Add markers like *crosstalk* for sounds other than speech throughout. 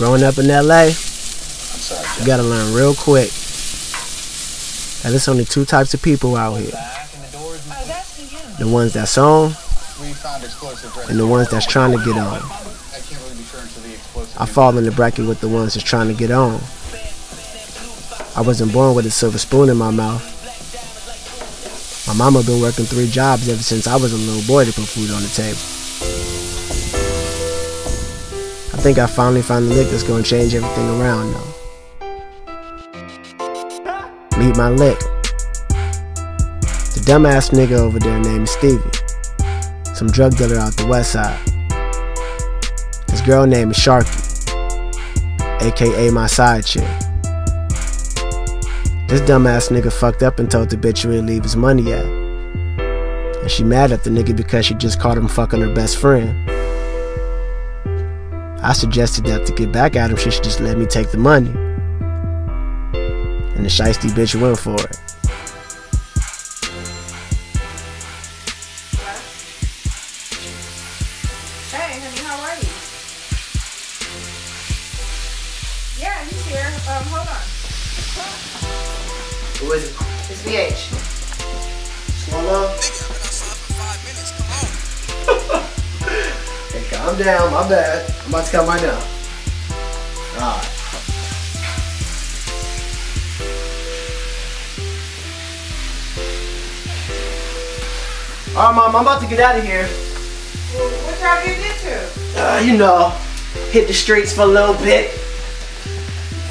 Growing up in LA, you gotta learn real quick that there's only two types of people out here. The ones that's on and the ones that's trying to get on. I fall in the bracket with the ones that's trying to get on. I wasn't born with a silver spoon in my mouth. My mama been working three jobs ever since I was a little boy to put food on the table. I think I finally found the lick that's gonna change everything around though. Meet my lick. The dumbass nigga over there named Stevie. Some drug dealer out the west side. His girl name is Sharky, aka my side chick. This dumbass nigga fucked up and told the bitch where he leave his money at. And she mad at the nigga because she just caught him fucking her best friend. I suggested that to get back at him, she should just let me take the money. And the shiesty bitch went for it. Hey, honey, how are you? Yeah, he's here. Um, hold on. Who is it? It's VH. Slow Calm down, my bad. I'm about to come right now. Alright. Alright, mom, I'm about to get out of here. Well, what time you get to? Uh, you know, hit the streets for a little bit.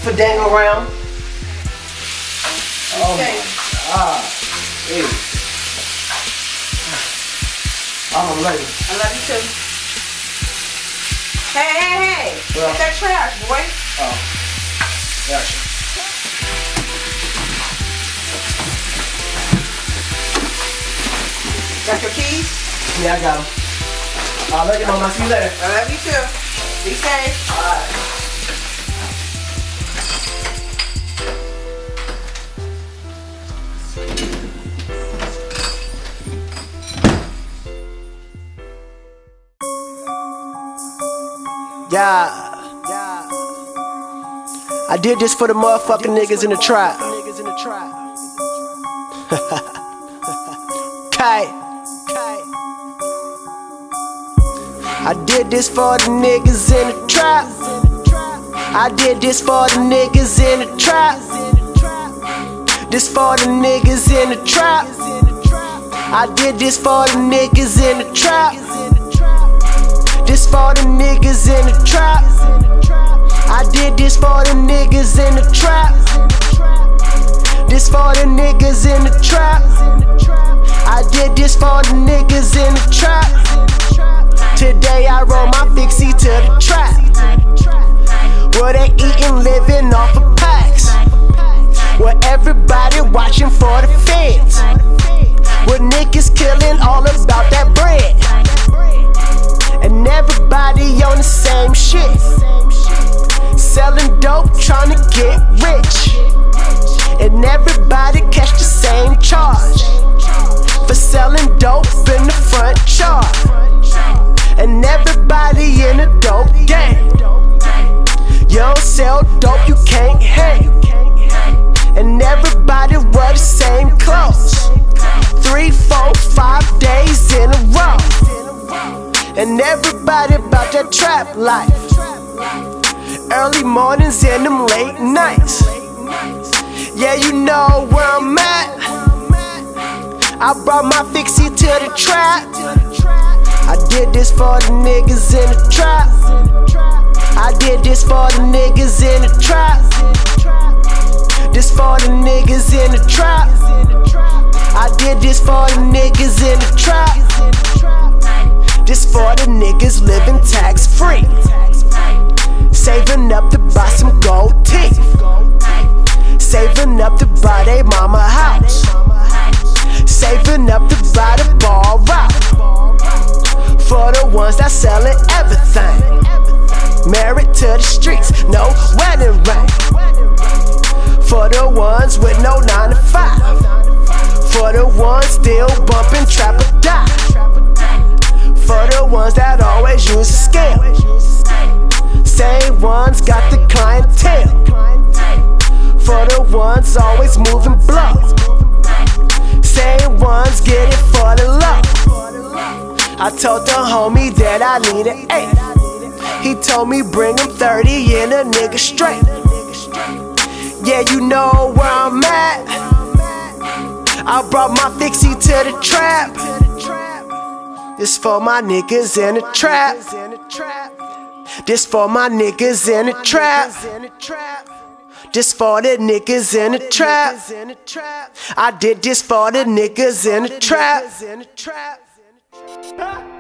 For dang around. Oh Okay. my god. Hey. Oh, I'm ready. I love you too. Hey, hey, hey! Well. Get that trash, boy. Oh. Gotcha. Got your keys? Yeah, I got them. I'll let you know. I'll see you later. I love you too. Be safe. Alright. Yeah. I did this for the motherfucking niggas in the trap. *laughs* Okay. I did this for the niggas in the trap. I did this for the niggas in the trap. This for the niggas in the trap. I did this for the niggas in the trap. This for the niggas in the trap. I did this for the niggas in the trap. This for the niggas in the trap. I did this for the niggas in the trap. Today I roll my fixie to the trap. Where they eatin', living off For selling dope in the front yard. And everybody in a dope game. You don't sell dope, you can't hang. And everybody wear the same clothes. Three, four, five days in a row. And everybody about that trap life. Early mornings and them late nights. Yeah, you know where I'm at. I brought my fixie to the trap. I did this for the niggas in the trap. I did this for the niggas in the trap. This for the niggas in the trap. I did this for the niggas in the trap. This for the niggas living tax free. Saving up to buy some gold teeth. Saving up to buy they mama house. Up to buy the ball route. For the ones that selling everything. Married to the streets, no wedding ring. For the ones with no 9 to 5. For the ones still bumping trap or die. For the ones that always use a scale. Same ones got the clientele. For the ones always moving blow. I told the homie that I need an eight. He told me bring him 30 and a nigga straight. Yeah, you know where I'm at. I brought my fixie to the trap. This for my niggas in the trap. This for my niggas in the trap. This for the niggas in the trap. I did this for the niggas in the trap. Ha!